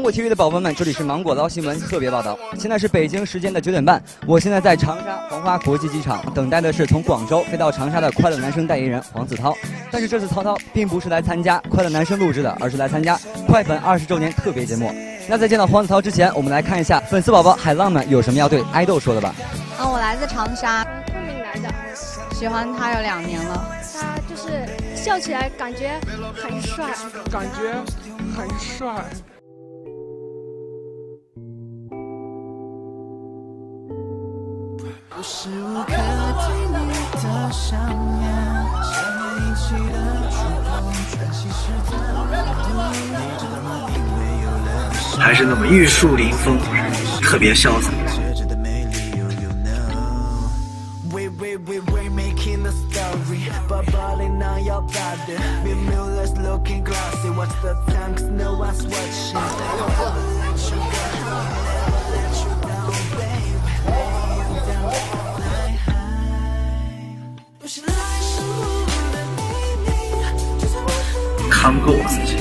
中国 TV 的宝宝们，这里是芒果捞新闻特别报道。现在是北京时间的九点半，我现在在长沙黄花国际机场，等待的是从广州飞到长沙的快乐男生代言人黄子韬。但是这次涛涛并不是来参加快乐男生录制的，而是来参加快粉二十周年特别节目。那在见到黄子韬之前，我们来看一下粉丝宝宝海浪们有什么要对爱豆说的吧。啊，我来自长沙，昆明来的，喜欢他有两年了。他就是笑起来感觉很帅，感觉很帅。无时无刻对你的想念，想念一起的触碰，喘息时的你怎么因为有了还是那么玉树临风，特别潇洒。看够自己。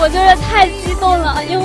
我就是太激动了，因为。